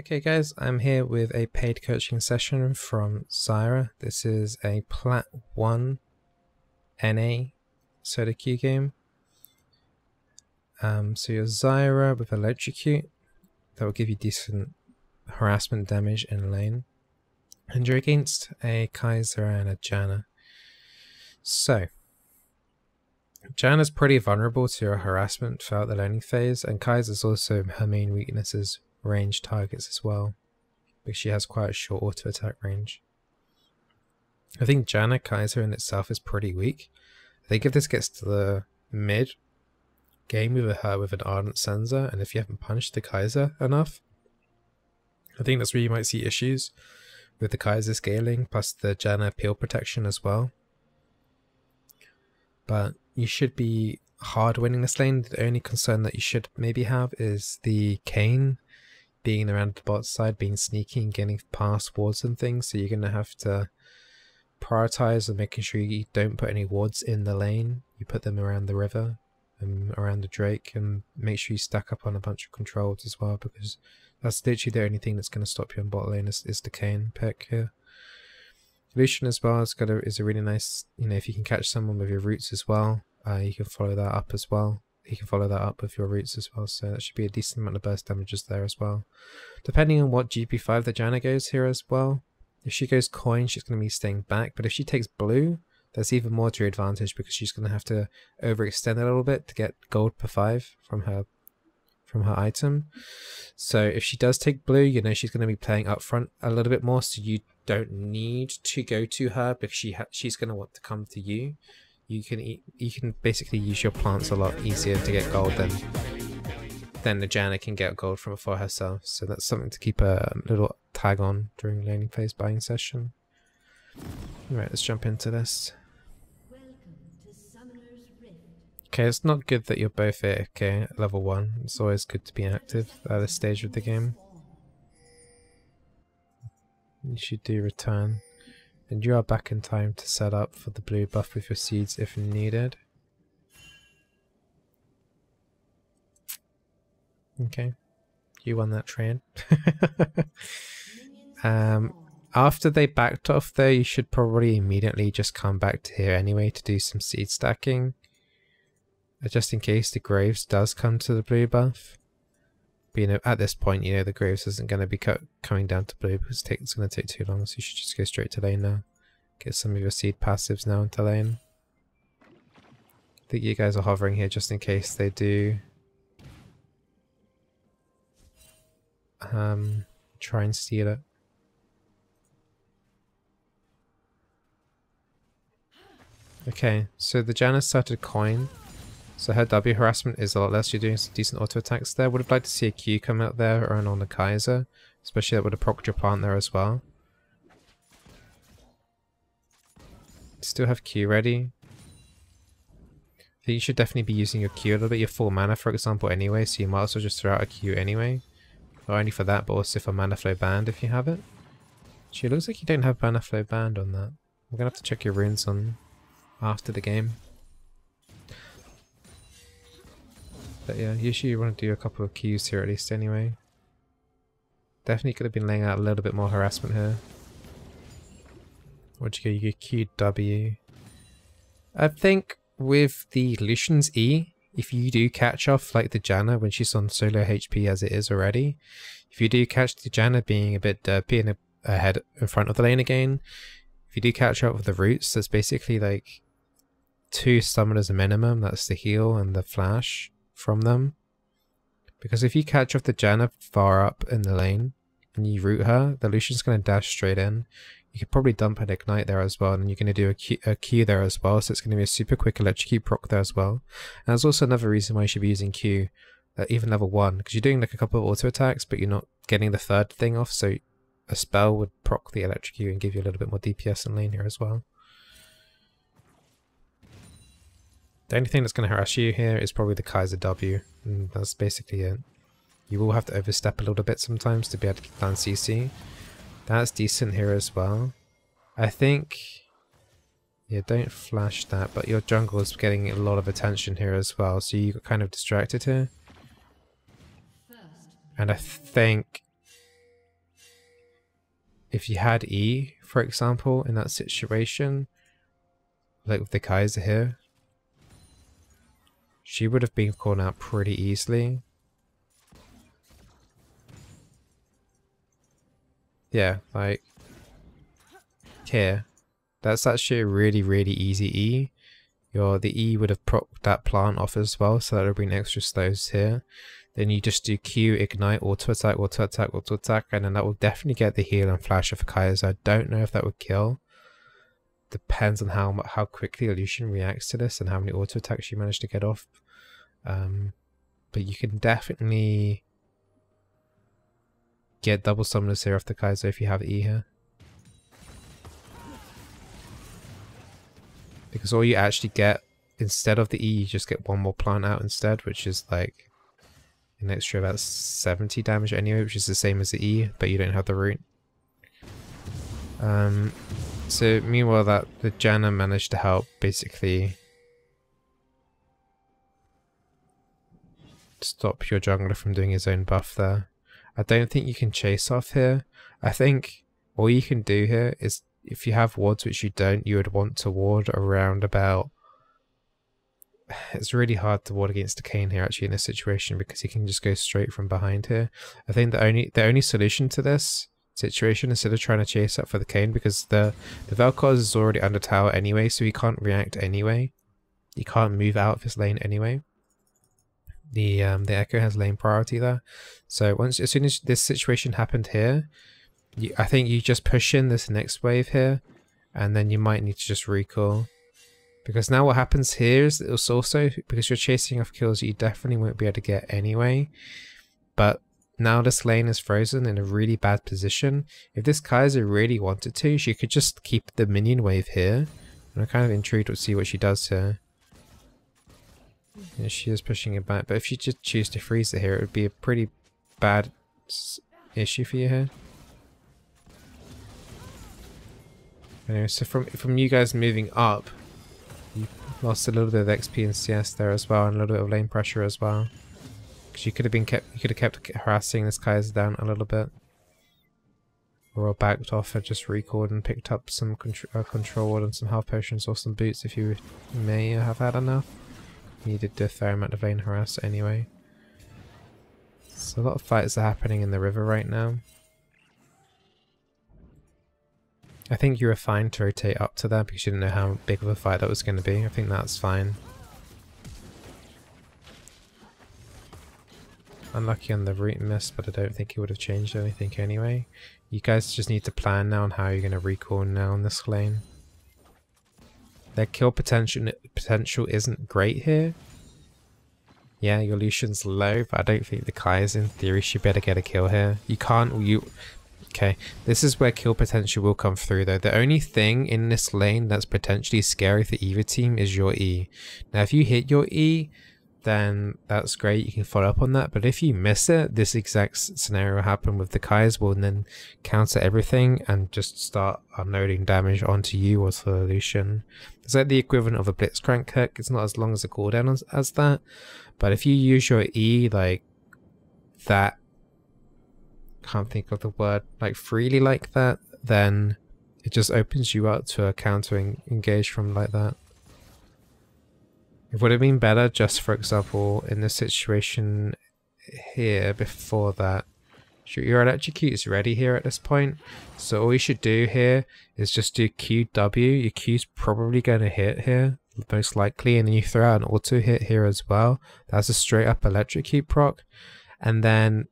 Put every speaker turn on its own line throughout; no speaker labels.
Okay guys, I'm here with a paid coaching session from Zyra. This is a Plat 1 NA solo queue game. Um, so you're Zyra with Electrocute. That will give you decent harassment damage in lane. And you're against a Kai'Sa and a Janna. So, Janna's pretty vulnerable to your harassment throughout the laning phase, and Kai'Sa's also her main weaknesses range targets as well, because she has quite a short auto attack range. I think Janna Kai'Sa in itself is pretty weak. I think if this gets to the mid game with her with an Ardent Censer, and if you haven't punished the Kai'Sa enough, I think that's where you might see issues with the Kai'Sa scaling, plus the Janna peel protection as well. But you should be hard winning this lane. The only concern that you should maybe have is the Kayn being around the bot side, being sneaky and getting past wards and things. So you're going to have to prioritize and making sure you don't put any wards in the lane. You put them around the river and around the Drake and make sure you stack up on a bunch of controls as well because that's literally the only thing that's going to stop you on bot lane is, is the Kayn pick here. Lucian as well is, got a, is a really nice, you know, if you can catch someone with your roots as well, uh, you can follow that up as well you can follow that up with your roots as well, so that should be a decent amount of burst damages there as well. Depending on what GP5 the Janna goes here as well, if she goes coin, she's going to be staying back, but if she takes blue, that's even more to her advantage because she's going to have to overextend a little bit to get gold per 5 from her from her item. So if she does take blue, you know she's going to be playing up front a little bit more, so you don't need to go to her because she she's going to want to come to you you can eat, you can basically use your plants a lot easier to get gold than than the Janna can get gold from for herself. So that's something to keep a little tag on during laning phase buying session. Right, let's jump into this. Okay, it's not good that you're both at okay, level 1. It's always good to be active at this stage of the game. You should do return. And you are back in time to set up for the blue buff with your seeds if needed. Okay, you won that train. um, after they backed off though, you should probably immediately just come back to here anyway to do some seed stacking. Just in case the Graves does come to the blue buff. But you know, at this point, you know, the Graves isn't going to be coming down to blue because it's going to take too long, so you should just go straight to lane now. Get some of your seed passives now into lane. I think you guys are hovering here just in case they do um, try and steal it. Okay, so the Janna's started coin. So her W harassment is a lot less. You're doing some decent auto attacks there. Would have liked to see a Q come out there or an on the Kai'Sa. Especially that would have procced your plant there as well. Still have Q ready. I think you should definitely be using your Q a little bit. Your full mana, for example, anyway. So you might as well just throw out a Q anyway. Not only for that, but also for Mana Flow Band if you have it. It looks like you don't have Mana Flow Band on that. I'm to have to check your runes on after the game. But yeah, usually you want to do a couple of Qs here at least anyway. Definitely could have been laying out a little bit more harassment here. What'd you get? You get QW. I think with the Lucian's E, if you do catch off like the Janna when she's on solo HP as it is already, if you do catch the Janna being a bit and ahead in front of the lane again, if you do catch up with the roots, that's basically like two summoners minimum. That's the heal and the flash from them. Because if you catch off the Janna far up in the lane and you root her, the Lucian's going to dash straight in. You could probably dump an Ignite there as well, and you're going to do a Q there as well, so it's going to be a super quick Electrocute proc there as well. And there's also another reason why you should be using Q at even level 1, because you're doing like a couple of auto attacks, but you're not getting the third thing off, so a spell would proc the Electrocute and give you a little bit more DPS in lane here as well. The only thing that's going to harass you here is probably the Kai'Sa W, and that's basically it. You will have to overstep a little bit sometimes to be able to plan CC. That's decent here as well. I think... Yeah, don't flash that, but your jungle is getting a lot of attention here as well, so you got kind of distracted here. And I think if you had E, for example, in that situation, like with the Kai'Sa here, she would have been called out pretty easily. Yeah, like here. That's actually a really, really easy E. Your the E would have propped that plant off as well, so that would bring extra slows here. Then you just do Q, ignite, auto attack, auto attack, auto attack, and then that will definitely get the heal and flash of Kai'Sa. I don't know if that would kill. Depends on how how quickly Lucian reacts to this and how many auto attacks you manage to get off. Um, but you can definitely get double summoners here off the Kai'Sa if you have E here. Because all you actually get, instead of the E, you just get one more plant out instead, which is like an extra about 70 damage anyway, which is the same as the E, but you don't have the root. Um, so meanwhile that the Janna managed to help basically stop your jungler from doing his own buff there. I don't think you can chase off here. I think all you can do here is if you have wards which you don't, you would want to ward around about... It's really hard to ward against a Kayn here actually in this situation because he can just go straight from behind here. I think the only the only solution to this situation instead of trying to chase up for the Kayn because the, the Vel'Koz is already under tower anyway so he can't react anyway. He can't move out of his lane anyway. The um, the Ekko has lane priority there. So once as soon as this situation happened here, you, I think you just push in this next wave here, and then you might need to just recall. Because now what happens here is it's also, because you're chasing off kills you definitely won't be able to get anyway, but now this lane is frozen in a really bad position. If this Kai'Sa really wanted to, she could just keep the minion wave here. And I'm kind of intrigued to see what she does here. Yeah, she is pushing it back, but if she just choose to freeze it here, it would be a pretty bad issue for you here. Anyway, so from from you guys moving up, you lost a little bit of XP and CS there as well, and a little bit of lane pressure as well. You could have been kept, you could have kept harassing this Kai'Sa down a little bit, or backed off and just recalled and picked up some contr uh, control and some health potions or some boots if you may have had enough. You needed a fair amount of lane harass anyway. So a lot of fights are happening in the river right now. I think you were fine to rotate up to that because you didn't know how big of a fight that was going to be. I think that's fine. Unlucky on the root miss, but I don't think it would have changed anything anyway. You guys just need to plan now on how you're going to recall now on this lane. Their kill potential potential isn't great here. Yeah, your Lucian's low, but I don't think the Kai's in theory should better get a kill here. You can't you Okay, this is where kill potential will come through though. The only thing in this lane that's potentially scary for either team is your E. Now if you hit your E, then that's great, you can follow up on that. But if you miss it, this exact scenario happened with the Kai'Sa will then counter everything and just start unloading damage onto you or Lucian. It's like the equivalent of a Blitzcrank hook. It's not as long as a cooldown as, as that. But if you use your E like that can't think of the word, like freely like that, then it just opens you up to a countering engage from like that. It would have been better just, for example, in this situation here before that. Shoot your electrocute is ready here at this point. So all you should do here is just do QW. Your Q's probably going to hit here, most likely. And then you throw out an auto hit here as well. That's a straight up electrocute proc. And then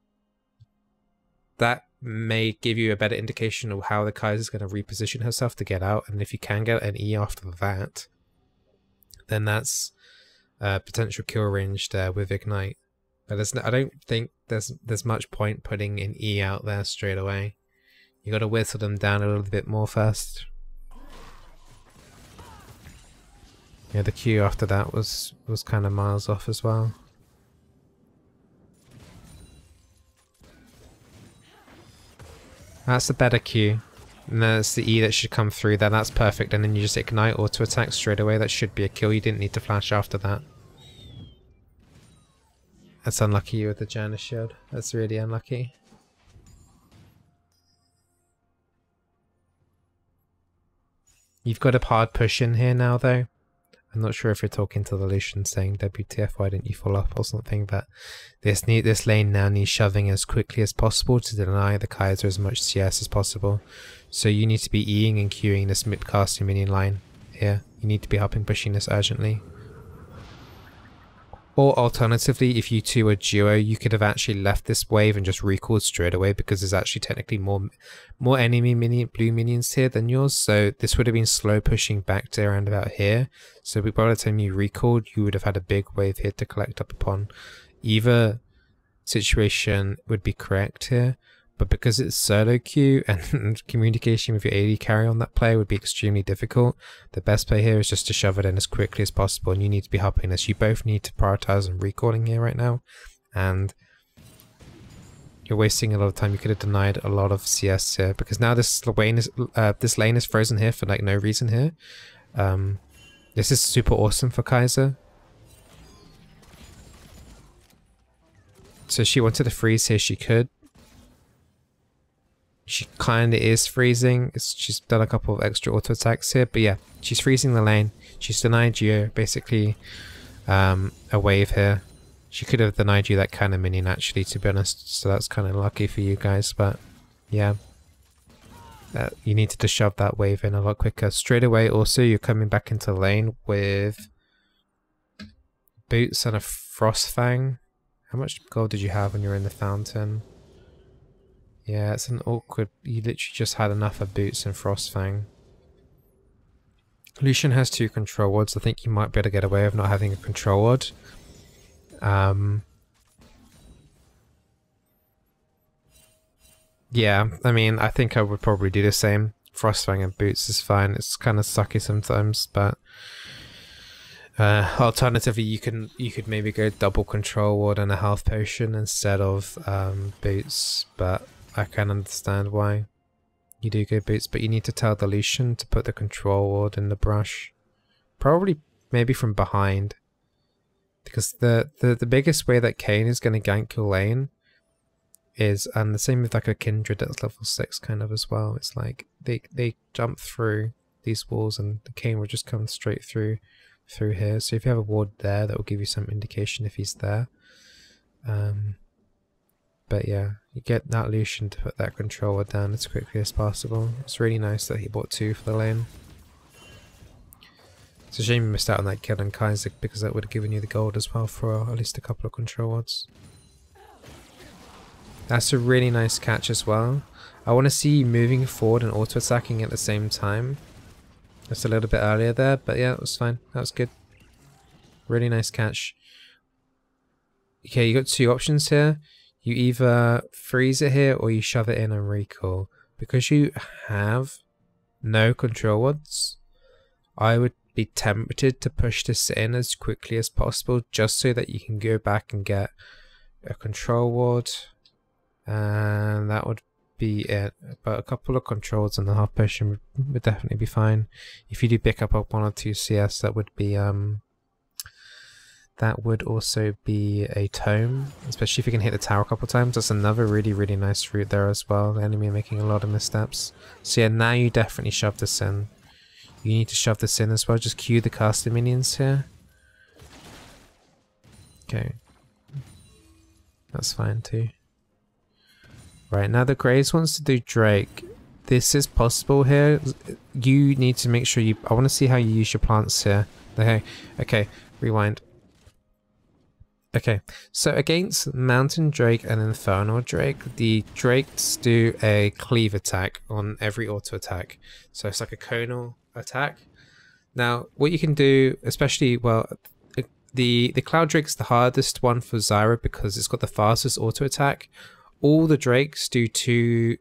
that may give you a better indication of how the Kai'Sa is going to reposition herself to get out. And if you can get an E after that, then that's uh, potential kill range there with Ignite. But there's no, I don't think there's there's much point putting an E out there straight away. You got to whistle them down a little bit more first. Yeah, the Q after that was was kind of miles off as well. That's a better Q. And that's the E that should come through there. That's perfect. And then you just ignite auto attack straight away. That should be a kill. You didn't need to flash after that. That's unlucky you with the Janna shield. That's really unlucky. You've got a hard push in here now, though. I'm not sure if you're talking to the Lucian saying WTF, why didn't you follow up or something, but this need this lane now needs shoving as quickly as possible to deny the Kai'Sa as much CS as possible. So you need to be Eing and queuing this mid casting minion line here. You need to be helping pushing this urgently. Or alternatively, if you two are duo, you could have actually left this wave and just recalled straight away because there's actually technically more more enemy mini blue minions here than yours. So this would have been slow pushing back to around about here. So by the time you recalled, you would have had a big wave here to collect up upon. Either situation would be correct here. But because it's solo queue and communication with your AD carry on that play would be extremely difficult, the best play here is just to shove it in as quickly as possible and you need to be helping this. You both need to prioritize and recalling here right now. And you're wasting a lot of time. You could have denied a lot of CS here because now this lane is uh, this lane is frozen here for like no reason here. Um, this is super awesome for Kai'Sa. So she wanted to freeze here, she could. She kind of is freezing. She's done a couple of extra auto attacks here, but yeah, she's freezing the lane. She's denied you basically um, a wave here. She could have denied you that kind of minion actually, to be honest. So that's kind of lucky for you guys, but yeah. Uh, you needed to shove that wave in a lot quicker. Straight away, also, you're coming back into lane with boots and a Frostfang. How much gold did you have when you were in the fountain? Yeah, it's an awkward... You literally just had enough of Boots and Frostfang. Lucian has two control wards. I think you might be able to get away with not having a control ward. Um, yeah, I mean, I think I would probably do the same. Frostfang and Boots is fine. It's kind of sucky sometimes, but... Uh, alternatively, you can you could maybe go double control ward and a health potion instead of um, boots, but I can understand why you do good boots, but you need to tell the Lucian to put the control ward in the brush. Probably maybe from behind. Because the, the, the biggest way that Kayn is going to gank your lane is, and the same with like a Kindred that's level 6 kind of as well, it's like they, they jump through these walls and the Kayn will just come straight through through here. So if you have a ward there, that will give you some indication if he's there. Um, but yeah, you get that Lucian to put that controller down as quickly as possible. It's really nice that he bought two for the lane. It's a shame you missed out on that kill on Kai'Sa because that would have given you the gold as well for at least a couple of control wards. That's a really nice catch as well. I want to see moving forward and auto attacking at the same time. That's a little bit earlier there, but yeah, it was fine. That was good. Really nice catch. Okay, you got two options here you either freeze it here or you shove it in and recall. Because you have no control wards, I would be tempted to push this in as quickly as possible just so that you can go back and get a control ward and that would be it. But a couple of controls and the half potion would, would definitely be fine. If you do pick up one or two CS that would be um that would also be a tome, especially if you can hit the tower a couple times. That's another really, really nice route there as well. The enemy making a lot of missteps. So yeah, now you definitely shove this in. You need to shove this in as well. Just queue the caster minions here. Okay. That's fine too. Right, now the Graves wants to do Drake. This is possible here. You need to make sure you... I want to see how you use your plants here. Okay, okay, rewind. Okay, so against Mountain Drake and Infernal Drake, the Drakes do a cleave attack on every auto attack. So it's like a conal attack. Now, what you can do, especially, well, the, the Cloud Drake's the hardest one for Zyra because it's got the fastest auto attack. All the Drakes do 2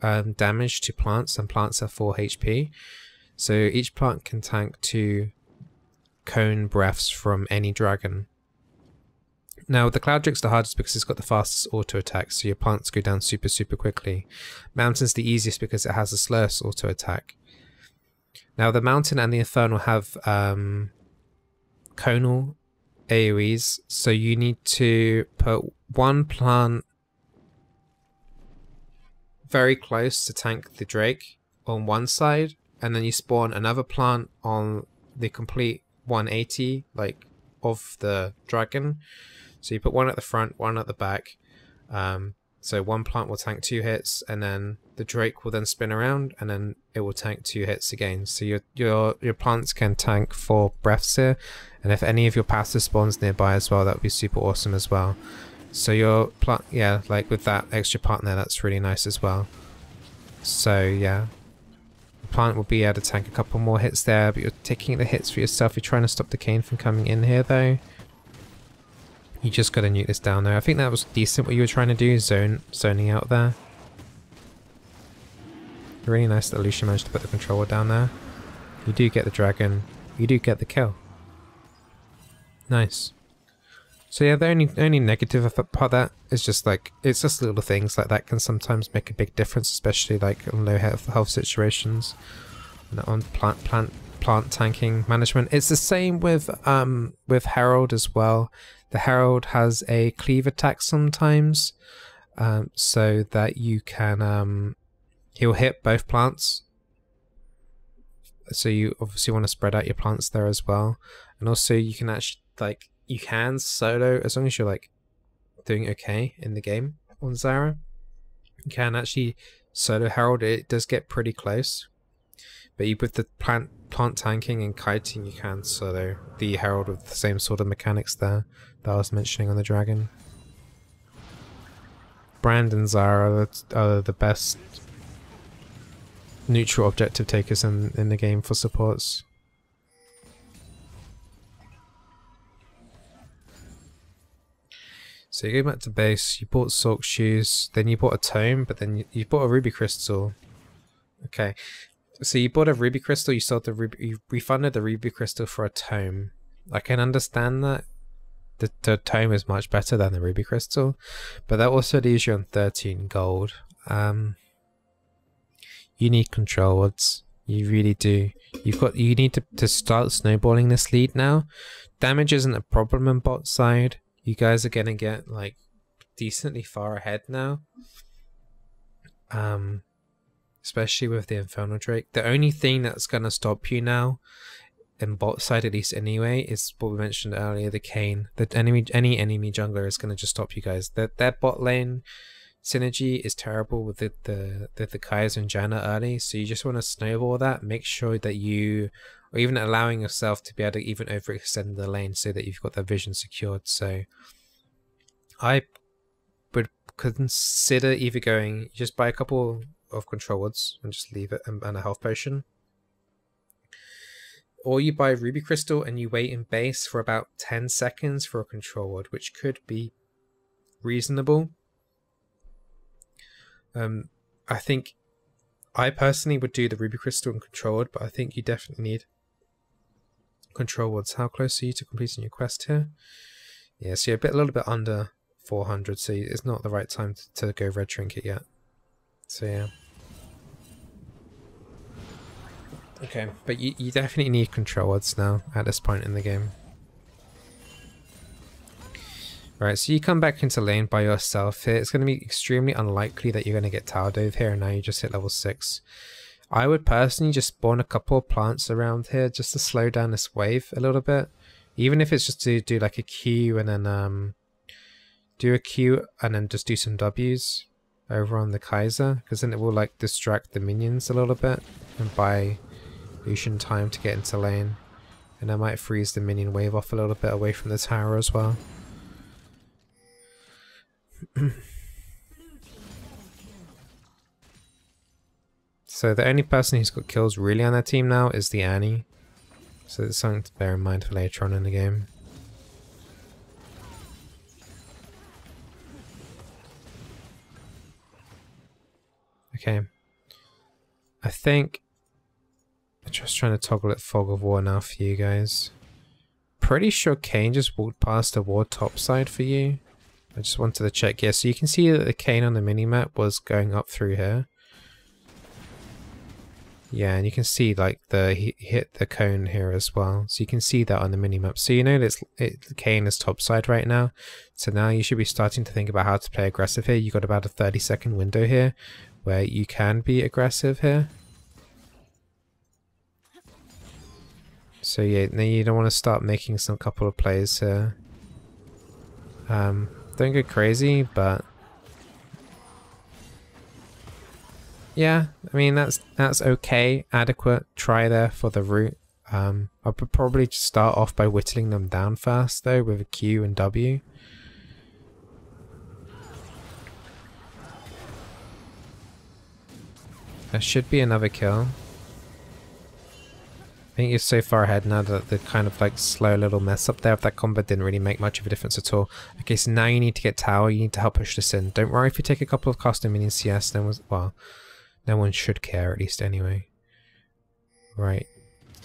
um, damage to plants and plants are 4 HP. So each plant can tank 2 cone breaths from any dragon. Now, the Cloud Drake's the hardest because it's got the fastest auto attack, so your plants go down super, super quickly. Mountain's the easiest because it has the slowest auto attack. Now, the Mountain and the Infernal have um, conal AoEs, so you need to put one plant very close to tank the Drake on one side, and then you spawn another plant on the complete 180 like of the dragon. So you put one at the front, one at the back. Um, so one plant will tank two hits, and then the Drake will then spin around, and then it will tank two hits again. So your your your plants can tank four breaths here, and if any of your passive spawns nearby as well, that would be super awesome as well. So your plant, yeah, like with that extra part there, that's really nice as well. So yeah, the plant will be able to tank a couple more hits there, but you're taking the hits for yourself. You're trying to stop the Kayn from coming in here though. You just gotta nuke this down there. I think that was decent what you were trying to do, zone zoning out there. Really nice that Lucian managed to put the controller down there. You do get the dragon. You do get the kill. Nice. So yeah, the only only negative part that is just like it's just little things like that can sometimes make a big difference, especially like in low health, health situations, and on plant plant plant tanking management. It's the same with um with Herald as well. The Herald has a cleave attack sometimes, um, so that you can um he'll hit both plants. So you obviously want to spread out your plants there as well, and also you can actually like you can solo as long as you're like doing okay in the game on Zyra. You can actually solo Herald. It does get pretty close, but with the plant plant tanking and kiting, you can solo the Herald with the same sort of mechanics there that I was mentioning on the dragon. Brand and Zyra are the best neutral objective takers in, in the game for supports. So you go back to base, you bought Sorc shoes, then you bought a tome, but then you, you bought a ruby crystal. Okay, so you bought a ruby crystal, you sold the ruby, you refunded the ruby crystal for a tome. I can understand that. The, the tome is much better than the ruby crystal, but that also leaves you on 13 gold. Um, you need control words. You really do. You've got you need to, to start snowballing this lead now. Damage isn't a problem on bot side you guys are gonna get like decently far ahead now. Um, especially with the Infernal Drake. The only thing that's gonna stop you now, in bot side at least anyway, is what we mentioned earlier, the Kayn. The enemy, any enemy jungler is gonna just stop you guys. That that bot lane synergy is terrible with the the the, the Kai'Sa and Janna early, so you just want to snowball that. Make sure that you or even allowing yourself to be able to even overextend the lane so that you've got that vision secured. So I would consider either going just buy a couple of control words and just leave it and, and a health potion. Or you buy a Ruby Crystal and you wait in base for about 10 seconds for a control word, which could be reasonable. Um, I think I personally would do the Ruby Crystal and control word, but I think you definitely need control words. How close are you to completing your quest here? Yeah, so you're a bit, a little bit under 400, so it's not the right time to, to go red trinket yet. So yeah. Okay, but you, you definitely need control words now at this point in the game. Right, so you come back into lane by yourself here. It's going to be extremely unlikely that you're going to get tower dove here, and now you just hit level 6. I would personally just spawn a couple of plants around here just to slow down this wave a little bit. Even if it's just to do like a Q and then um, do a Q and then just do some Ws over on the Kai'Sa because then it will like distract the minions a little bit and buy Lucian time to get into lane. And I might freeze the minion wave off a little bit away from the tower as well. So the only person who's got kills really on their team now is the Annie. So it's something to bear in mind for later on in the game. Okay. I think... I'm just trying to toggle it Fog of War now for you guys. Pretty sure Kayn just walked past the ward top side for you. I just wanted to check. Yeah, so you can see that the Kayn on the minimap was going up through here. Yeah, and you can see like the he hit the cone here as well. So you can see that on the minimap. So you know it's it Kayn is topside right now. So now you should be starting to think about how to play aggressive here. You got about a 30 second window here where you can be aggressive here. So yeah, now you don't want to start making some couple of plays here. Um, don't go crazy, but yeah, I mean that's that's okay, adequate try there for the root. Um, I'll probably just start off by whittling them down first though with a Q and W. There should be another kill. I think you're so far ahead now that the kind of like slow little mess up there of that combat didn't really make much of a difference at all. Okay, so now you need to get tower, you need to help push this in. Don't worry if you take a couple of custom minions CS, no one's, well, no one should care at least anyway. Right.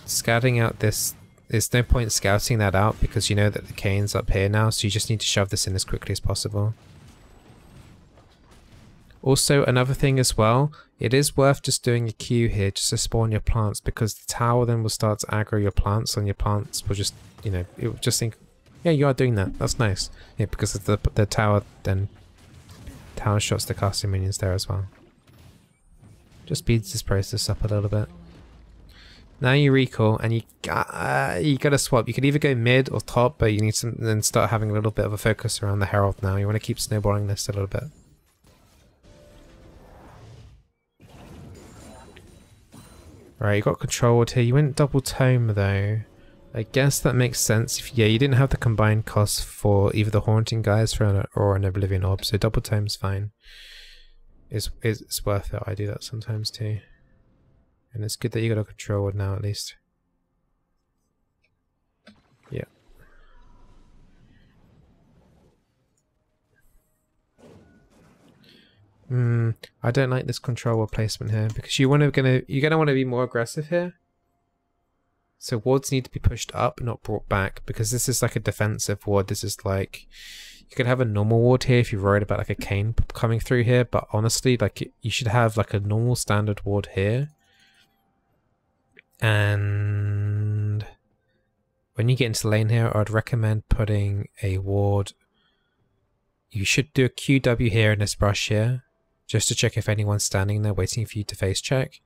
Scouting out this, there's no point scouting that out because you know that the Kayn's up here now, so you just need to shove this in as quickly as possible. Also, another thing as well, it is worth just doing a queue here just to spawn your plants because the tower then will start to aggro your plants and your plants will just, you know, it will just think, yeah, you are doing that. That's nice. Yeah, because the, the tower then tower shots the casting minions there as well. Just speeds this process up a little bit. Now you recall and you uh, you gotta swap. You could either go mid or top, but you need to then start having a little bit of a focus around the herald now. You want to keep snowballing this a little bit. Right, you got control here. You went double tome though. I guess that makes sense. If Yeah, you didn't have the combined cost for either the Haunting Guise or, or an Oblivion Orb, so double tome's fine. It's, it's worth it. I do that sometimes too. And it's good that you got a control now at least. Yeah. Hmm, I don't like this control placement here because you want to gonna you're gonna want to be more aggressive here. So wards need to be pushed up, not brought back, because this is like a defensive ward. This is like you could have a normal ward here if you're worried about like a Kayn coming through here, but honestly, like you should have like a normal standard ward here. And when you get into lane here, I'd recommend putting a ward. You should do a QW here in this brush here just to check if anyone's standing there waiting for you to face check,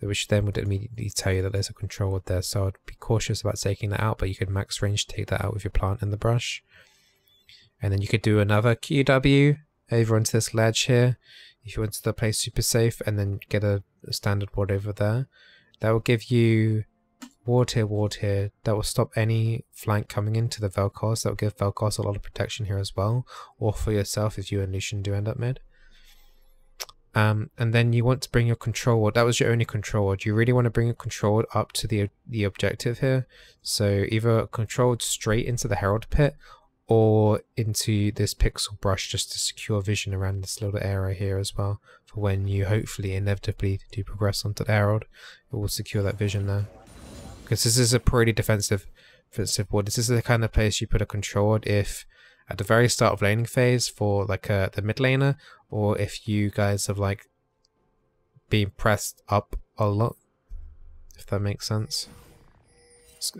which then would immediately tell you that there's a control there. So I'd be cautious about taking that out, but you could max range take that out with your plant in the brush. And then you could do another QW over onto this ledge here if you want to play super safe and then get a, a standard ward over there. That will give you ward here, ward here. That will stop any flank coming into the Vel'Koz. That will give Vel'Koz a lot of protection here as well. Or for yourself if you and Lucian do end up mid. Um, and then you want to bring your control that was your only control. Do you really want to bring a control up to the the objective here? So either controlled straight into the herald pit or into this pixel brush just to secure vision around this little area here as well for when you hopefully inevitably do progress onto the herald. It will secure that vision there. Because this is a pretty defensive defensive board. This is the kind of place you put a control if at the very start of laning phase for like uh, the mid laner or if you guys have like been pressed up a lot if that makes sense.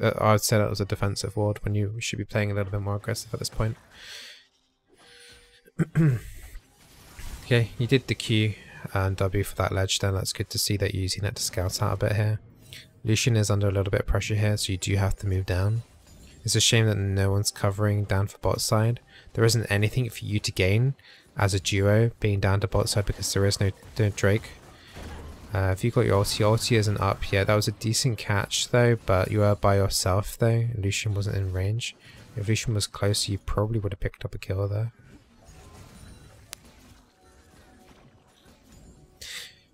Uh, I would say that was a defensive ward when you should be playing a little bit more aggressive at this point. Okay you did the Q and W for that ledge then. That's good to see that you're using that to scout out a bit here. Lucian is under a little bit of pressure here so you do have to move down it's a shame that no one's covering down for bot side. There isn't anything for you to gain as a duo being down to bot side because there is no, no Drake. Uh, if you got your ulti, ulti isn't up yet. That was a decent catch though, but you are by yourself though. Lucian wasn't in range. If Lucian was close, you probably would have picked up a kill there.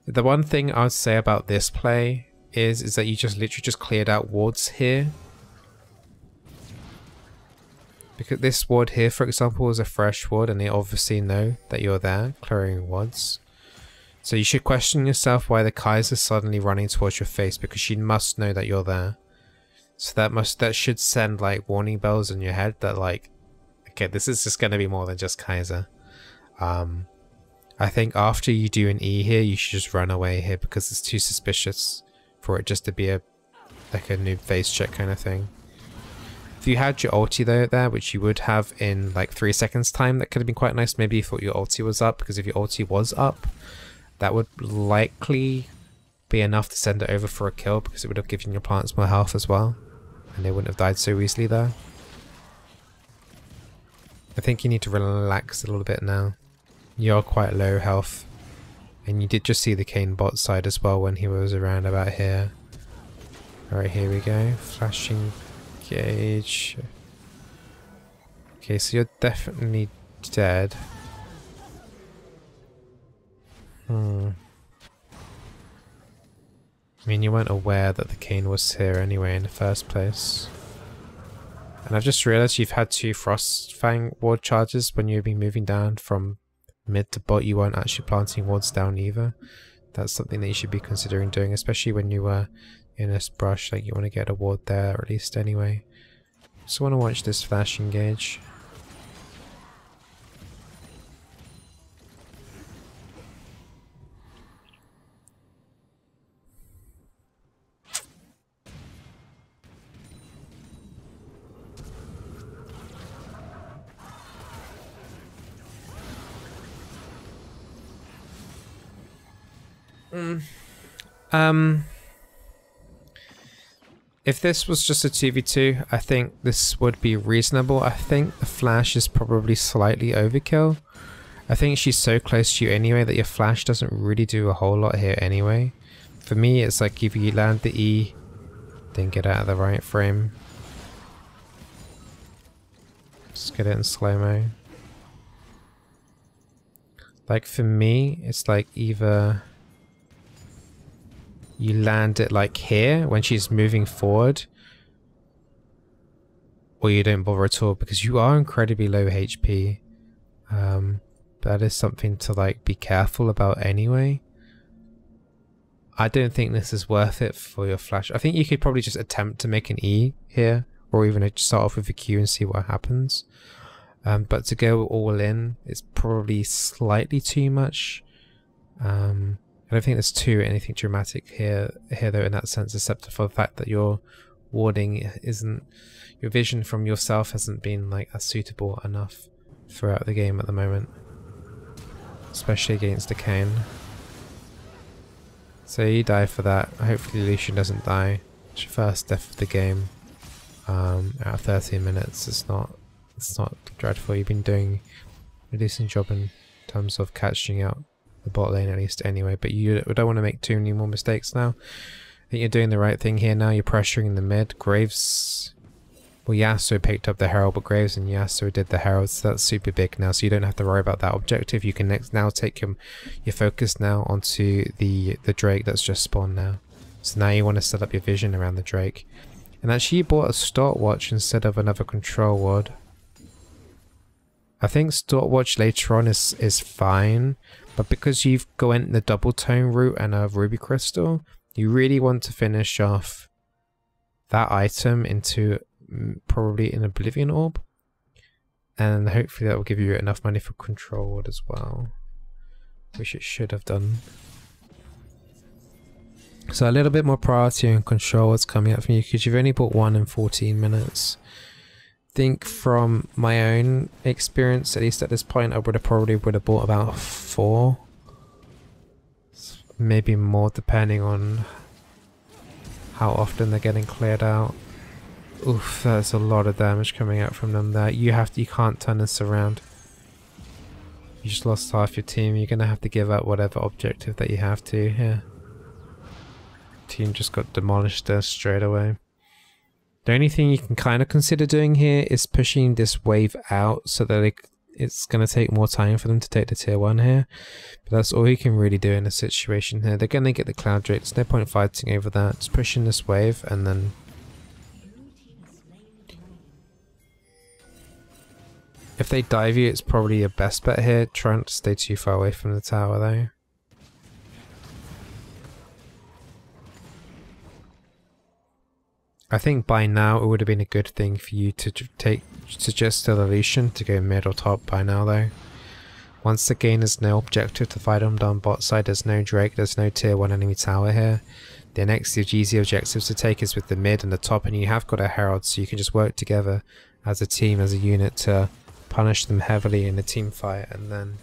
The one thing I would say about this play is is that you just literally just cleared out wards here because this ward here, for example, is a fresh ward and they obviously know that you're there, clearing wards. So you should question yourself why the Kai'Sa suddenly running towards your face because she must know that you're there. So that must that should send like warning bells in your head that like, okay, this is just gonna be more than just Kai'Sa. Um, I think after you do an E here, you should just run away here because it's too suspicious for it just to be a like a new face check kind of thing. If you had your ulti there, which you would have in like three seconds time, that could have been quite nice. Maybe you thought your ulti was up, because if your ulti was up, that would likely be enough to send it over for a kill, because it would have given your plants more health as well. and they wouldn't have died so easily there. I think you need to relax a little bit now. You're quite low health. And you did just see the Kayn bot side as well when he was around about here. Alright, here we go. Flashing gauge. Okay, so you're definitely dead. Hmm. I mean, you weren't aware that the Kayn was here anyway in the first place. And I've just realized you've had two Frostfang ward charges when you've been moving down from mid to bot. You weren't actually planting wards down either. That's something that you should be considering doing, especially when you were in this brush. Like, you want to get a ward there at least anyway. So I want to watch this flash engage. Mm. Um, if this was just a 2v2, I think this would be reasonable. I think the flash is probably slightly overkill. I think she's so close to you anyway that your flash doesn't really do a whole lot here anyway. For me, it's like if you land the E, then get out of the right frame. Just get it in slow-mo. Like for me, it's like either you land it like here when she's moving forward or you don't bother at all because you are incredibly low HP um, that is something to like be careful about anyway. I don't think this is worth it for your flash. I think you could probably just attempt to make an E here or even start off with a Q and see what happens. Um, but to go all in is probably slightly too much. Um, I don't think there's too anything dramatic here here though in that sense, except for the fact that your warding isn't your vision from yourself hasn't been like as suitable enough throughout the game at the moment. Especially against the Kayn. So you die for that. Hopefully Lucian doesn't die. It's your first death of the game. Um, out of 13 minutes, it's not it's not dreadful. You've been doing a decent job in terms of catching out the bot lane at least anyway, but you don't want to make too many more mistakes now. I think you're doing the right thing here now. You're pressuring the mid. Graves, well Yasuo picked up the Herald, but Graves and Yasuo did the Herald, so that's super big now, so you don't have to worry about that objective. You can next now take your, your focus now onto the, the Drake that's just spawned now. So now you want to set up your vision around the Drake. And actually you bought a stopwatch instead of another control ward. I think stopwatch later on is, is fine, but because you've gone the double tome route and a ruby crystal, you really want to finish off that item into mm, probably an oblivion orb. And hopefully that will give you enough money for control as well. Which it should have done. So a little bit more priority control what's coming up from you because you've only bought one in 14 minutes think from my own experience, at least at this point, I would have probably would have bought about four. Maybe more depending on how often they're getting cleared out. Oof, that's a lot of damage coming out from them there. You have to, you can't turn this around. You just lost half your team. You're gonna have to give up whatever objective that you have to here. Team just got demolished there straight away. The only thing you can kind of consider doing here is pushing this wave out so that it, it's going to take more time for them to take the tier 1 here. But that's all you can really do in a situation here. They're going to get the Cloud Drake, there's no point fighting over that. Just pushing this wave and then... If they dive you, it's probably your best bet here. Try not to stay too far away from the tower though. I think by now it would have been a good thing for you to take suggest Lucian to go mid or top by now though. Once the gain is no objective to fight them down bot side, there's no Drake, there's no tier 1 enemy tower here. The next easy objectives to take is with the mid and the top and you have got a Herald so you can just work together as a team, as a unit to punish them heavily in a team fight and then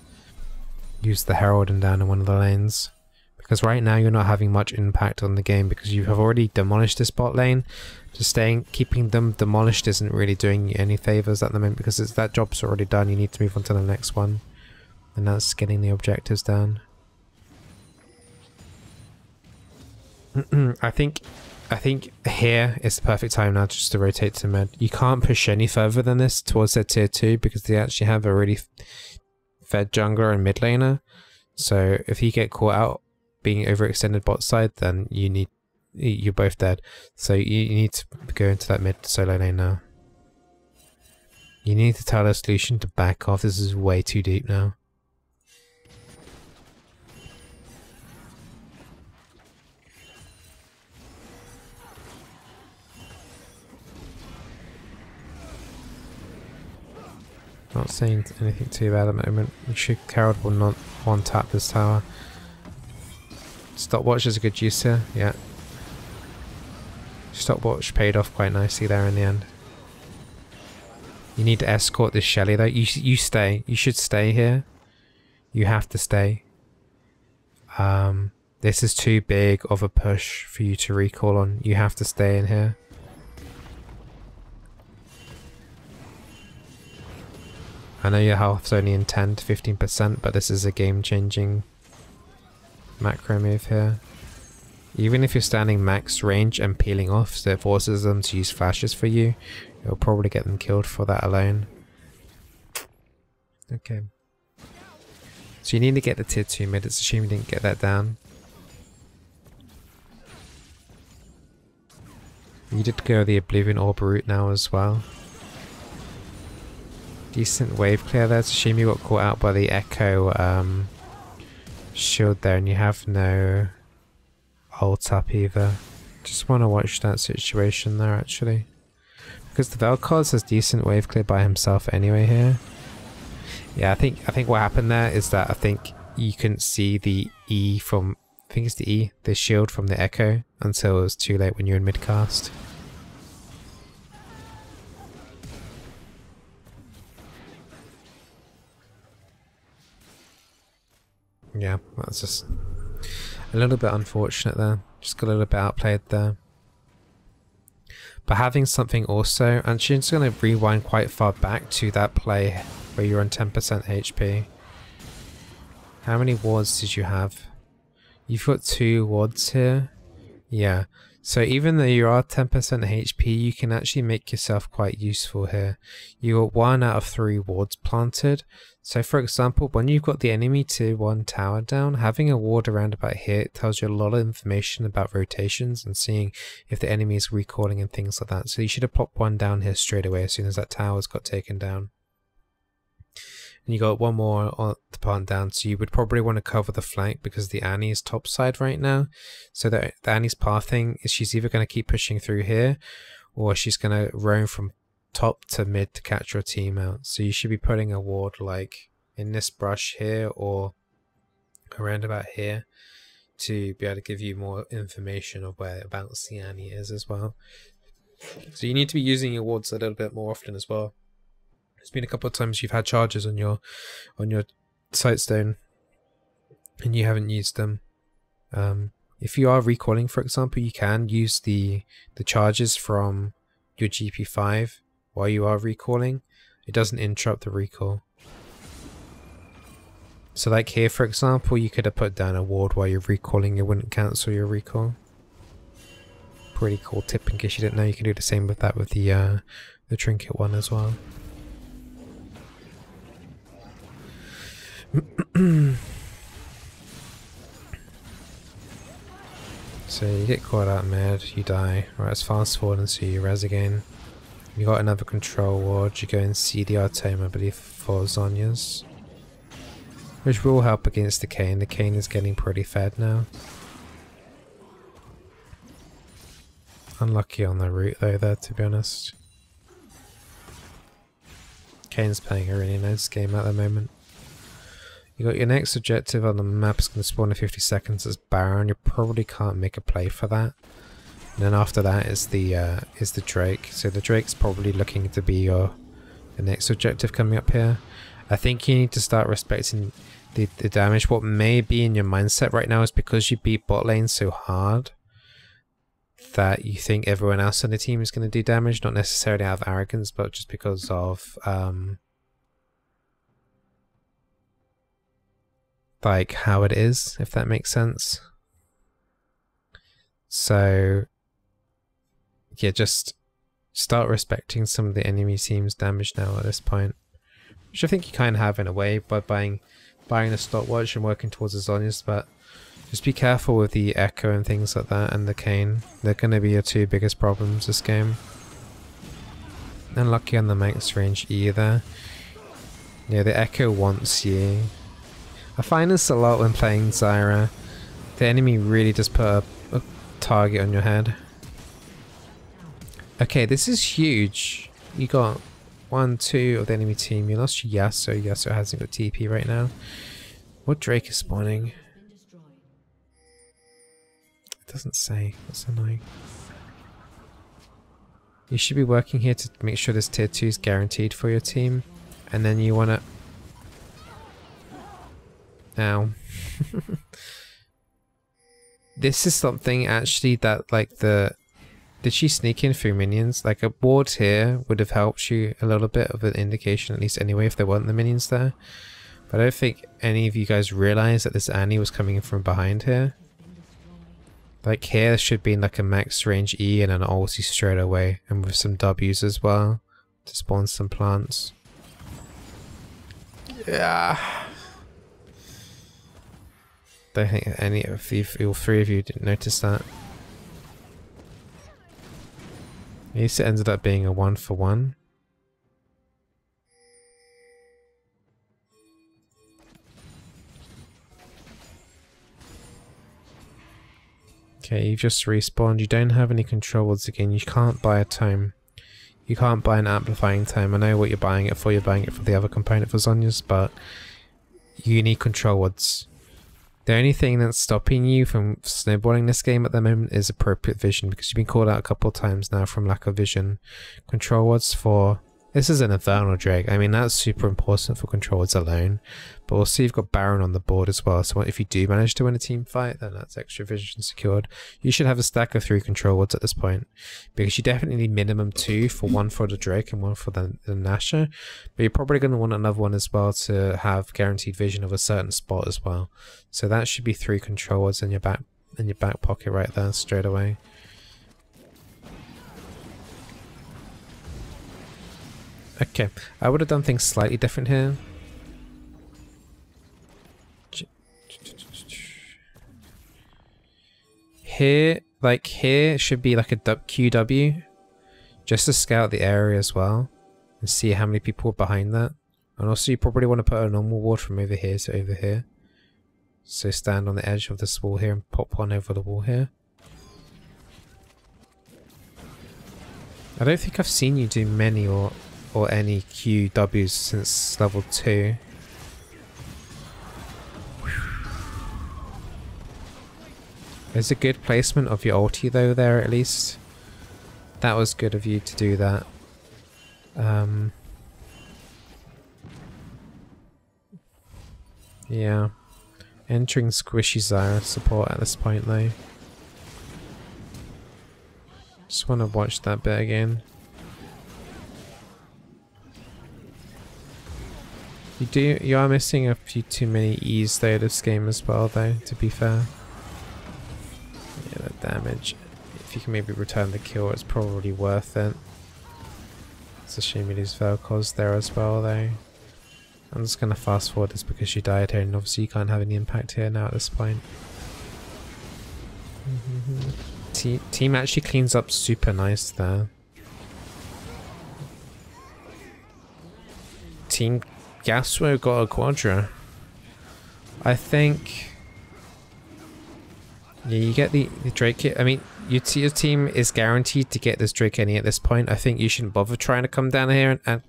use the Herald and down in one of the lanes Because right now you're not having much impact on the game because you have already demolished this bot lane. Just staying, keeping them demolished isn't really doing you any favors at the moment because it's, that job's already done. You need to move on to the next one. And that's getting the objectives down. I think I think here is the perfect time now just to rotate to mid. You can't push any further than this towards their tier 2 because they actually have a really fed jungler and mid laner. So if you get caught out being overextended bot side, then you need you're both dead. So you, need to go into that mid solo lane now. You need to tell the Lucian to back off. This is way too deep now. Not saying anything too bad at the moment. We should Herald will not one tap this tower. Stopwatch is a good use here, yeah. Stopwatch paid off quite nicely there in the end. You need to escort this Shelly though. You you stay. You should stay here. You have to stay. Um, this is too big of a push for you to recall on. You have to stay in here. I know your health's only in 10 to 15%, but this is a game-changing macro move here. Even if you're standing max range and peeling off, so it forces them to use flashes for you, you'll probably get them killed for that alone. Okay. So you need to get the tier 2 mid, it's a shame you didn't get that down. You did go the Oblivion Orb route now as well. Decent wave clear there. It's a shame you got caught out by the Ekko um, shield there and you have no ult up either. Just want to watch that situation there actually. Because the Vel'Koz has decent wave clear by himself anyway here. Yeah, I think I think what happened there is that I think you couldn't see the E from I think it's the E, the shield from the Ekko until it was too late when you're in midcast. Yeah, that's just a little bit unfortunate there. Just got a little bit outplayed there. But having something also, and she's going to rewind quite far back to that play where you're on 10% HP. How many wards did you have? You've got two wards here. Yeah. So even though you are 10% HP, you can actually make yourself quite useful here. You got one out of three wards planted. So for example, when you've got the enemy to one tower down, having a ward around about here tells you a lot of information about rotations and seeing if the enemy is recalling and things like that. So you should have popped one down here straight away as soon as that tower's got taken down. And you got one more on the plant down, so you would probably want to cover the flank because the Annie is top side right now. So that the Annie's pathing is she's either going to keep pushing through here, or she's going to roam from top to mid to catch your team out. So you should be putting a ward like in this brush here or around about here to be able to give you more information of where whereabouts the Annie is as well. So you need to be using your wards a little bit more often as well. There's been a couple of times you've had charges on your on your sightstone and you haven't used them. Um, if you are recalling, for example, you can use the the charges from your GP5 while you are recalling, it doesn't interrupt the recall. So like here for example, you could have put down a ward while you're recalling, it wouldn't cancel your recall. Pretty cool tip in case you didn't know, you can do the same with that with the, uh, the trinket one as well. So you get caught out mad, you die. Right, let's fast forward and see you res again. You got another control ward, you go and see the Artome, I believe, for Zhonya's. Which will help against the Kayn. The Kayn is getting pretty fed now. Unlucky on the route though there, to be honest. Kayn's playing a really nice game at the moment. You got your next objective on the map is going to spawn in 50 seconds as Baron. You probably can't make a play for that. And then after that is the uh, is the Drake. So the Drake's probably looking to be your next objective coming up here. I think you need to start respecting the, the damage. What may be in your mindset right now is because you beat bot lane so hard that you think everyone else on the team is going to do damage, not necessarily out of arrogance, but just because of um, like how it is, if that makes sense. So yeah, just start respecting some of the enemy team's damage now at this point. Which I think you kind of have in a way by buying buying a stopwatch and working towards the Zhonya's, but just be careful with the Ekko and things like that and the Kayn. They're going to be your two biggest problems this game. Unlucky on the max range either. Yeah, the Ekko wants you. I find this a lot when playing Zyra. The enemy really just put a, a target on your head. Okay, this is huge. You got one, two of the enemy team. You lost Yasuo. Yasuo hasn't got TP right now. What Drake is spawning? It doesn't say. That's annoying. You should be working here to make sure this tier 2 is guaranteed for your team. And then you want to... Ow. this is something actually that like the did she sneak in through minions? Like a ward here would have helped you a little bit of an indication at least anyway if there weren't the minions there. But I don't think any of you guys realized that this Annie was coming in from behind here. Like here should be like a max range E and an ulti straight away and with some W's as well to spawn some plants. Yeah. Don't think any of you, all three of you didn't notice that. At least it ended up being a one for one. Okay, you've just respawned. You don't have any control wards again. You can't buy a tome. You can't buy an amplifying tome. I know what you're buying it for. You're buying it for the other component for Zhonya's, but you need control wards. The only thing that's stopping you from snowballing this game at the moment is appropriate vision because you've been called out a couple of times now from lack of vision. Control wards for this is an Infernal Drake. I mean, that's super important for control controls alone. But we'll see you've got Baron on the board as well. So if you do manage to win a team fight, then that's extra vision secured. You should have a stack of three control wards at this point. Because you definitely need minimum two for one for the Drake and one for the, the Nashor. But you're probably going to want another one as well to have guaranteed vision of a certain spot as well. So that should be three control wards in your back in your back pocket right there straight away. Okay, I would have done things slightly different here. Here, like here should be like a QW, just to scout the area as well, and see how many people are behind that. And also you probably want to put a normal ward from over here to over here. So stand on the edge of this wall here and pop one over the wall here. I don't think I've seen you do many or or any QWs since level 2. There's a good placement of your ulti though there at least. That was good of you to do that. Um, yeah. Entering Squishy Zyra support at this point though. Just want to watch that bit again. You do you are missing a few too many E's though this game as well though, to be fair. Yeah, the damage. If you can maybe return the kill, it's probably worth it. It's a shame you lose Vel'Koz there as well though. I'm just gonna fast forward this because she died here and obviously you can't have any impact here now at this point. Team, actually cleans up super nice there. Team Yasuo got a Quadra. I think... Yeah, you get the, the Drake I mean, your, your team is guaranteed to get this Drake any at this point. I think you shouldn't bother trying to come down here and, and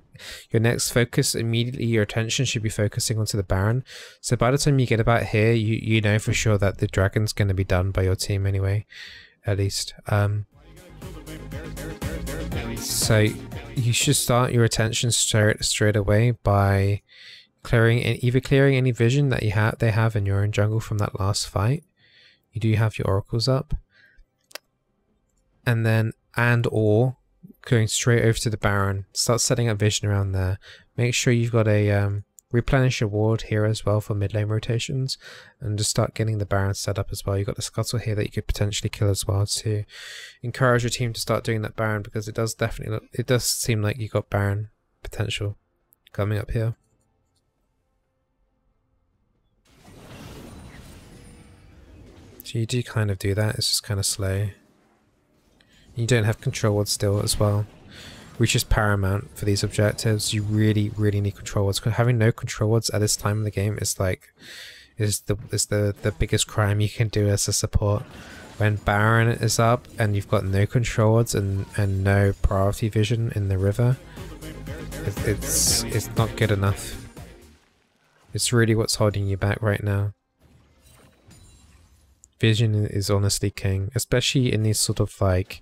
your next focus, immediately your attention should be focusing onto the Baron. So by the time you get about here, you, you know for sure that the Dragon's going to be done by your team anyway, at least. Um, so you should start your attention straight straight away by clearing either clearing any vision that you have they have in your own jungle from that last fight. Do you have your oracles up. And then and or going straight over to the Baron, start setting up vision around there. Make sure you've got a um, replenish your ward here as well for mid lane rotations and just start getting the Baron set up as well. You've got the Scuttle here that you could potentially kill as well to encourage your team to start doing that Baron because it does definitely look, it does seem like you've got Baron potential coming up here. So you do kind of do that, it's just kind of slow. You don't have control wards still as well, which is paramount for these objectives. You really, really need control wards. Having no control wards at this time in the game is like, is the is the the biggest crime you can do as a support. When Baron is up and you've got no control wards and and no priority vision in the river, it, it's it's not good enough. It's really what's holding you back right now. Vision is honestly king, especially in these sort of like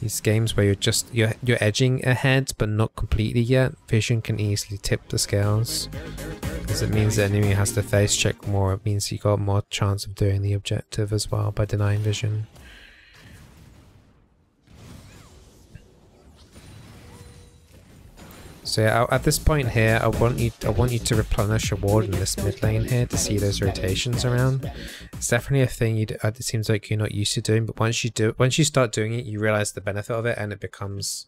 these games where you're just you're you're edging ahead but not completely yet. Vision can easily tip the scales. Because it means the enemy has to face check more, it means you got more chance of doing the objective as well by denying vision. So yeah, at this point here, I want you I want you to replenish your ward in this mid lane here to see those rotations around. It's definitely a thing you uh, it seems like you're not used to doing, but once you do once you start doing it, you realize the benefit of it and it becomes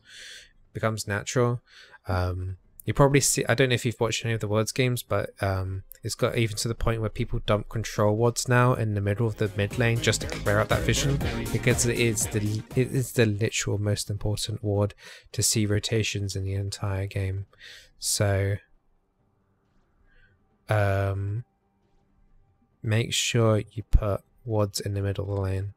becomes natural. Um, you probably see I don't know if you've watched any of the Worlds games, but um, it's got even to the point where people dump control wards now in the middle of the mid lane just to clear out that vision because it is the it is the literal most important ward to see rotations in the entire game. So um, make sure you put wards in the middle of the lane.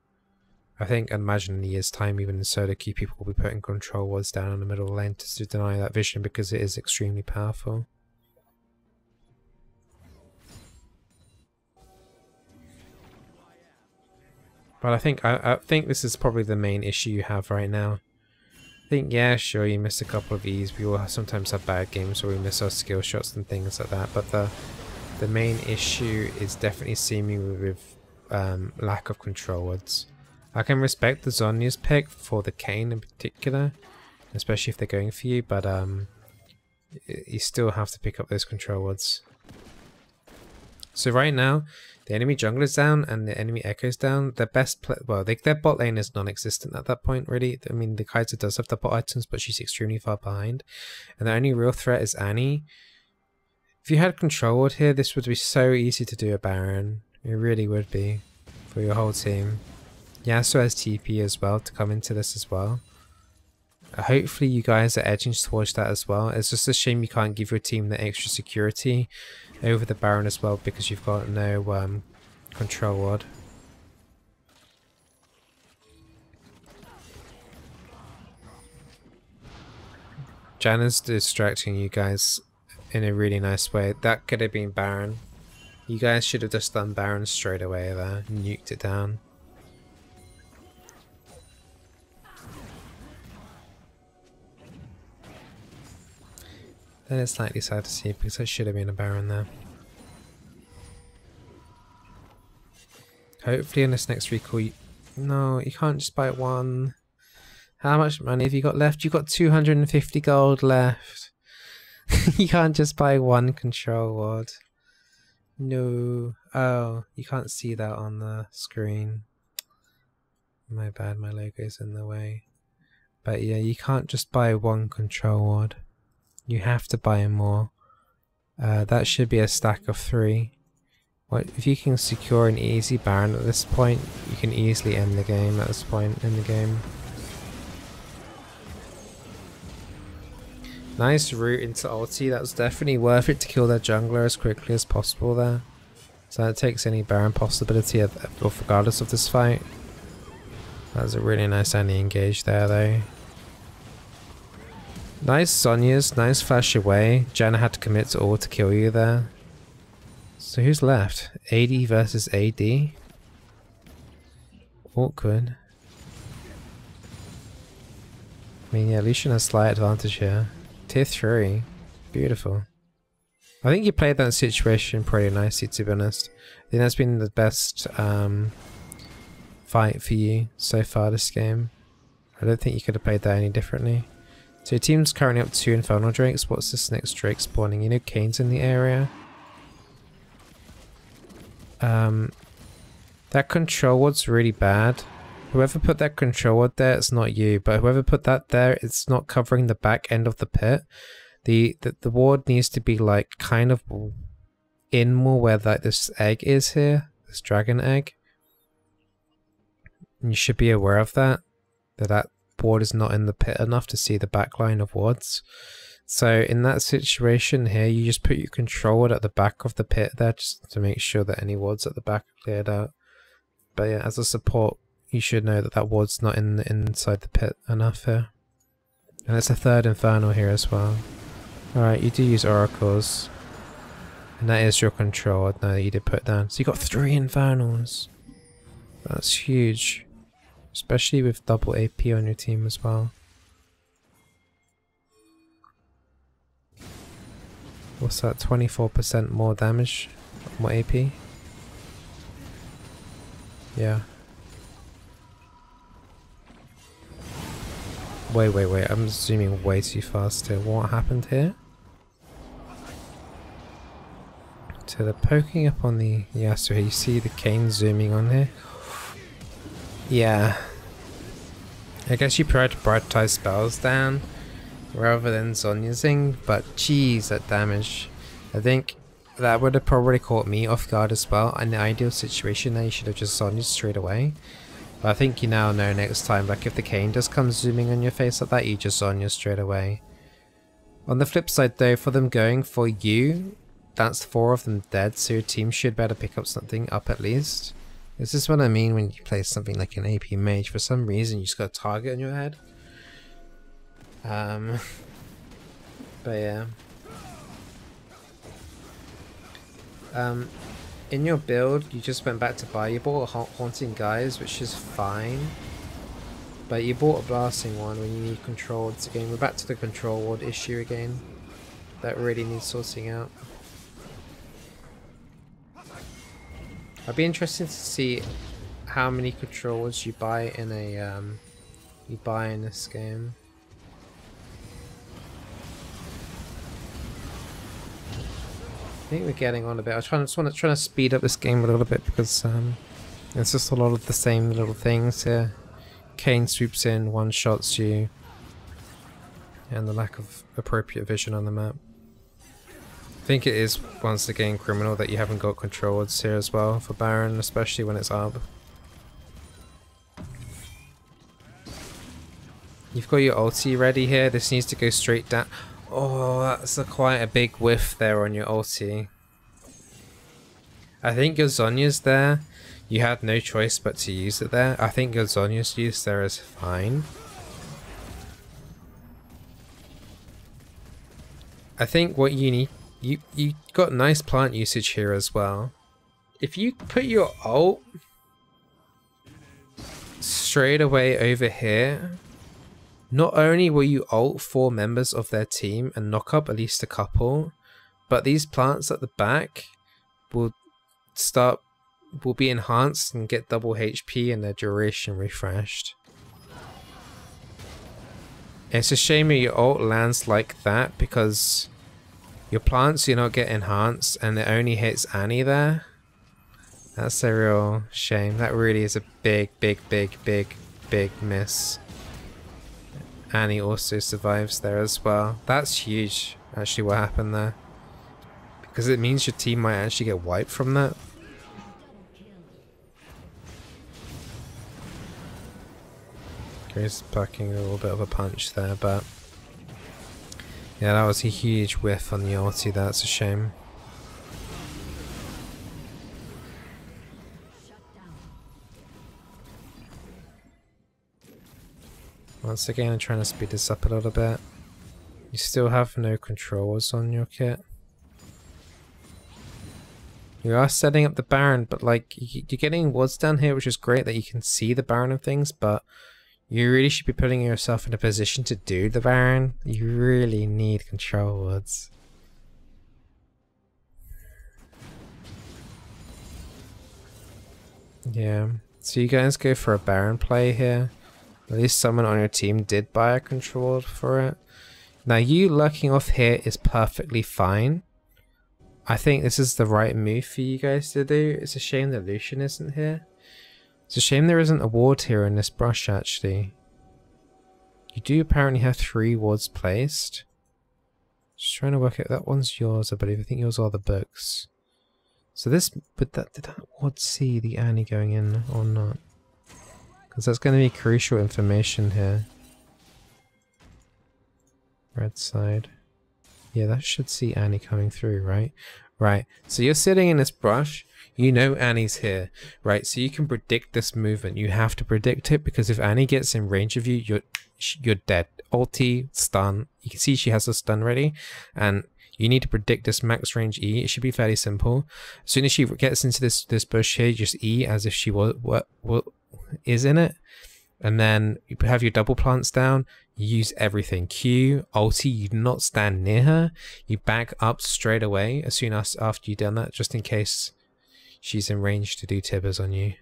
I think, imagine in a year's time, even in solo queue, people will be putting control wards down in the middle of the lane to deny that vision because it is extremely powerful. But I think I, I think this is probably the main issue you have right now. I think yeah, sure, you miss a couple of these. We will sometimes have bad games where we miss our skill shots and things like that. But the the main issue is definitely seeming with um, lack of control wards. I can respect the Zhonya's pick for the Kayn in particular, especially if they're going for you, but um, you still have to pick up those control wards. So right now, the enemy jungle is down and the enemy Ekko's down. Their best play, well, they, their bot lane is non-existent at that point, really. I mean, the Kai'Sa does have the bot items, but she's extremely far behind. And the only real threat is Annie. If you had control ward here, this would be so easy to do a Baron. It really would be for your whole team. Yasuo has TP as well to come into this as well. Hopefully you guys are edging towards that as well. It's just a shame you can't give your team the extra security over the Baron as well because you've got no um, control ward. Janna's distracting you guys in a really nice way. That could have been Baron. You guys should have just done Baron straight away there, nuked it down. That is slightly sad to see because I should have been a Baron there. Hopefully in this next recall you... No, you can't just buy one. How much money have you got left? You've got 250 gold left. you can't just buy one control ward. No. Oh, you can't see that on the screen. My bad, my logo's in the way. But yeah, you can't just buy one control ward. You have to buy more. Uh, that should be a stack of three. What if you can secure an easy Baron at this point, you can easily end the game at this point in the game. Nice route into ulti, that was definitely worth it to kill their jungler as quickly as possible there. So that takes any Baron possibility of, of regardless of this fight. That was a really nice anti engage there though. Nice Zhonya's, nice flash away. Janna had to commit to all to kill you there. So who's left? AD versus AD? Awkward. I mean, yeah, Lucian has slight advantage here. Tier 3. Beautiful. I think you played that situation pretty nicely, to be honest. I think that's been the best um, fight for you so far this game. I don't think you could have played that any differently. So your team's currently up two Infernal Drakes. What's this next Drake spawning? You know Kayn's in the area. Um, that control ward's really bad. Whoever put that control ward there, it's not you, but whoever put that there, it's not covering the back end of the pit. The, the, the ward needs to be like kind of in more where like this egg is here, this dragon egg. And you should be aware of that, that that ward is not in the pit enough to see the back line of wards. So in that situation here, you just put your control ward at the back of the pit there just to make sure that any wards at the back are cleared out. But yeah, as a support, you should know that that ward's not in inside the pit enough here. And it's a third Infernal here as well. Alright, you do use Oracles. And that is your control now that you did put down. So you got three Infernals. That's huge. Especially with double AP on your team as well. What's that? 24% more damage? More AP? Yeah. Wait, wait, wait. I'm zooming way too fast here. What happened here? So they're poking up on the... Yeah, so you see the Kayn zooming on here? Yeah. I guess you try to prioritize spells down rather than Zhonyazing, but geez, that damage. I think that would have probably caught me off guard as well. In the ideal situation, there you should have just Zhonyas straight away. But I think you now know next time, like if the Kayn does come zooming on your face like that, you just Zhonya straight away. On the flip side though, for them going for you, that's four of them dead, so your team should better pick up something up at least. This is what I mean when you play something like an AP mage. For some reason, you just got a target on your head. Um, but yeah. Um, in your build, you just went back to buy. You bought a Haunting Guise, which is fine. But you bought a Blasting Wand when you need control. It's again, we're back to the control ward issue again. That really needs sorting out. I'd be interested to see how many controllers you buy in a um, you buy in this game. I think we're getting on a bit. I just want to try to speed up this game a little bit because um, it's just a lot of the same little things here. Kayn swoops in, one shots you, and the lack of appropriate vision on the map. I think it is once again criminal that you haven't got controls here as well for Baron, especially when it's up. You've got your ulti ready here. This needs to go straight down. Oh, that's a quite a big whiff there on your ulti. I think your Zhonya's there. You had no choice but to use it there. I think your Zhonya's use there is fine. I think what you need, you, you got nice plant usage here as well. If you put your ult straight away over here, not only will you ult four members of their team and knock up at least a couple, but these plants at the back will start will be enhanced and get double HP and their duration refreshed. It's a shame your ult lands like that because your plants do not get enhanced and it only hits Annie there. That's a real shame. That really is a big, big, big, big, big miss. Annie also survives there as well. That's huge, actually, what happened there. Because it means your team might actually get wiped from that. He's packing a little bit of a punch there, but... Yeah, that was a huge whiff on the ulti, that's a shame. Once again, I'm trying to speed this up a little bit. You still have no controls on your kit. You are setting up the Baron, but like, you're getting wards down here, which is great that you can see the Baron and things, but you really should be putting yourself in a position to do the Baron. You really need control wards. Yeah. So you guys go for a Baron play here. At least someone on your team did buy a control for it. Now you lurking off here is perfectly fine. I think this is the right move for you guys to do. It's a shame that Lucian isn't here. It's a shame there isn't a ward here in this brush actually. You do apparently have three wards placed. Just trying to work out that one's yours, I believe. I think yours are the books. So this, but that did that ward see the Annie going in or not? Because that's going to be crucial information here. Red side. Yeah, that should see Annie coming through, right? Right. So you're sitting in this brush. You know Annie's here, right? So you can predict this movement. You have to predict it because if Annie gets in range of you, you're you're dead. Ulti, stun. You can see she has a stun ready, and you need to predict this max range E. It should be fairly simple. As soon as she gets into this this bush here, just E as if she was what what is in it, and then you have your double plants down. You use everything. Q, ulti. You do not stand near her. You back up straight away as soon as after you've done that, just in case she's in range to do tibbers on you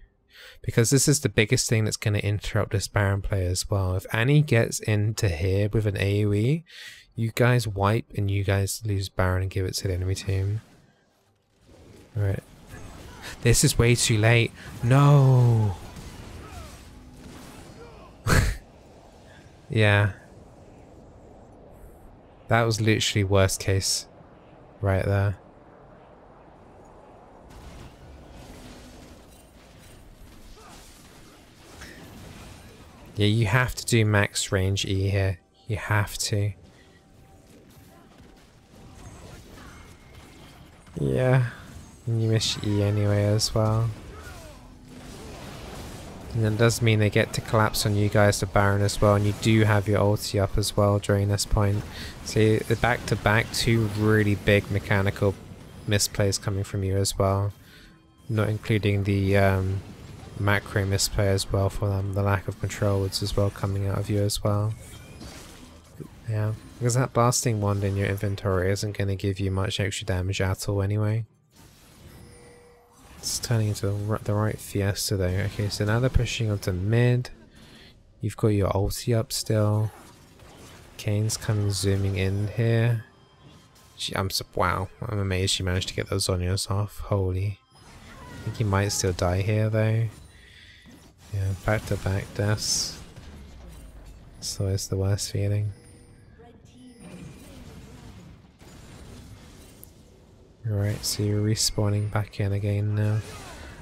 because this is the biggest thing that's going to interrupt this Baron play as well. If Annie gets into here with an AoE, you guys wipe and you guys lose Baron and give it to the enemy team. Alright. This is way too late. No! yeah. That was literally worst case right there. Yeah, you have to do max range E here. You have to. Yeah. And you miss E anyway as well. And that does mean they get to collapse on you guys, the Baron as well, and you do have your ulti up as well during this point. See, the back to back, two really big mechanical misplays coming from you as well. Not including the um, macro misplay as well for them. The lack of control is as well coming out of you as well. Yeah, because that blasting wand in your inventory isn't going to give you much extra damage at all anyway. It's turning into the right Fiesta though. Okay, so now they're pushing onto mid. You've got your ulti up still. Kayn's coming zooming in here. She, I'm wow, I'm amazed she managed to get those Zhonya's off. Holy. I think he might still die here though. Yeah, back to back deaths. So it's the worst feeling. Right, so you're respawning back in again now.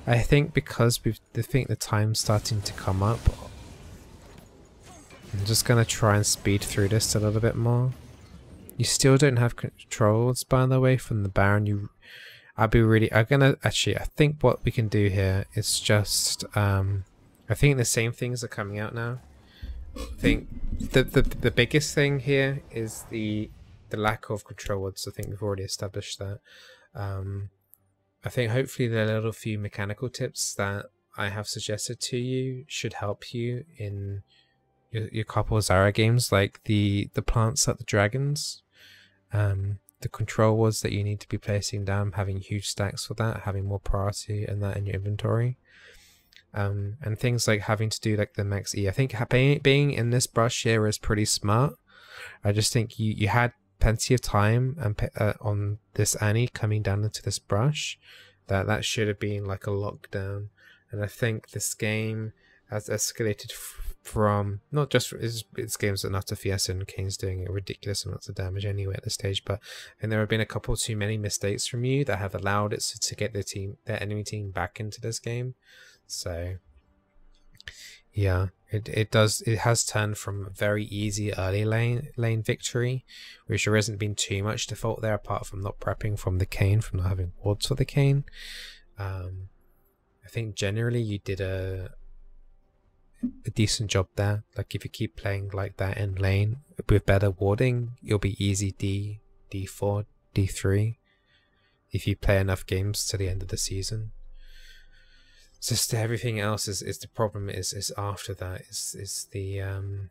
I think because we I think the time's starting to come up, I'm just gonna try and speed through this a little bit more. You still don't have controls, by the way, from the Baron. You, I'd be really. I'm gonna actually. I think what we can do here is just um, I think the same things are coming out now. I think the, the the biggest thing here is the the lack of control wards. I think we've already established that. Um, I think hopefully the little few mechanical tips that I have suggested to you should help you in your, your couple Zyra games, like the the plants at the dragons, um, the control wards that you need to be placing down, having huge stacks for that, having more priority and that in your inventory um, and things like having to do like the max E. I think being, being in this brush here is pretty smart. I just think you, you had plenty of time and uh, on this Annie coming down into this brush that that should have been like a lockdown. And I think this game has escalated from not just it's, it's games that not Fiesta and Kayn's doing a ridiculous amounts of damage anyway at this stage, but and there have been a couple too many mistakes from you that have allowed it to, to get their team their enemy team back into this game. So yeah, it, it does it has turned from a very easy early lane lane victory, which there hasn't been too much default there apart from not prepping from the Kayn, from not having wards for the Kayn. Um, I think generally you did a a decent job there. Like if you keep playing like that in lane with better warding, you'll be easy D, D4, D3 if you play enough games to the end of the season just everything else is, is the problem is is after that is is the um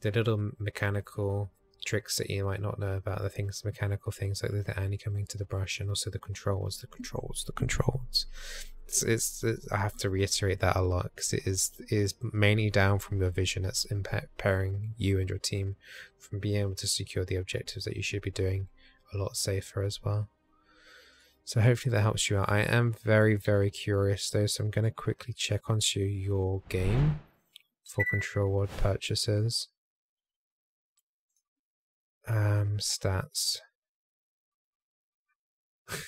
the little mechanical tricks that you might not know about the things mechanical things like the Annie coming to the brush and also the controls the controls the controls it's, it's, it's I have to reiterate that a lot because it is it is mainly down from your vision that's impairing you and your team from being able to secure the objectives that you should be doing a lot safer as well. So hopefully that helps you out. I am very very curious though, so I'm going to quickly check onto your game for control ward purchases. Um, stats.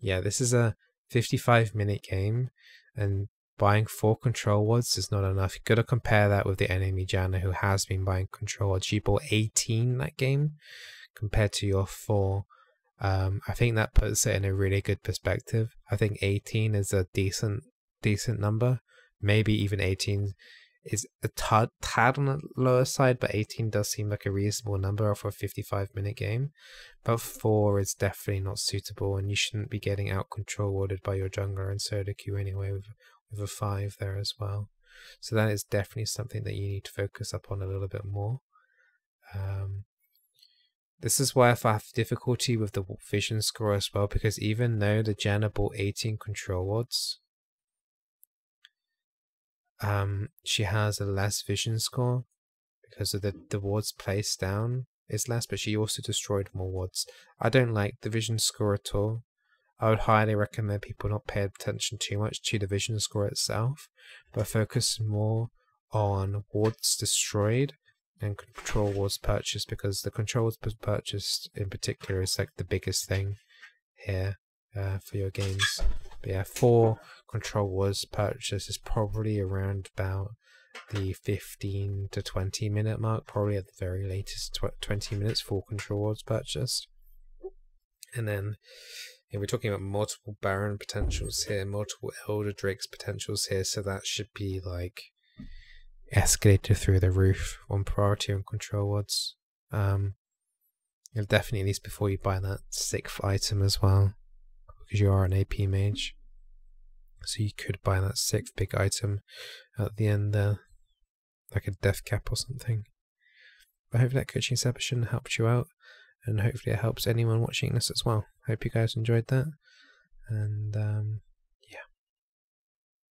yeah, this is a 55 minute game and buying four control wards is not enough. You've gotta compare that with the enemy Janna who has been buying control wards. She bought 18 that game compared to your four. Um, I think that puts it in a really good perspective. I think 18 is a decent decent number. Maybe even 18 is a tad, tad on the lower side, but 18 does seem like a reasonable number for a 55 minute game. But 4 is definitely not suitable, and you shouldn't be getting out control ordered by your jungler and Soda Q anyway, with, with a 5 there as well. So that is definitely something that you need to focus upon a little bit more. Um, this is why I have difficulty with the vision score as well, because even though the Janna bought 18 control wards, um, she has a less vision score because of the, the wards placed down is less, but she also destroyed more wards. I don't like the vision score at all. I would highly recommend people not pay attention too much to the vision score itself, but focus more on wards destroyed and control was purchased because the control was purchased in particular is like the biggest thing here uh, for your games. But yeah, four control was purchased is probably around about the 15 to 20 minute mark, probably at the very latest tw 20 minutes for control was purchased. And then we're talking about multiple Baron potentials here, multiple Elder Drakes potentials here, so that should be like escalated through the roof on priority and control wards. Um, you'll definitely, at least before you buy that sixth item as well, because you are an AP mage. So you could buy that sixth big item at the end there, like a death cap or something. But hopefully that coaching session helped you out, and hopefully it helps anyone watching this as well. Hope you guys enjoyed that, and um,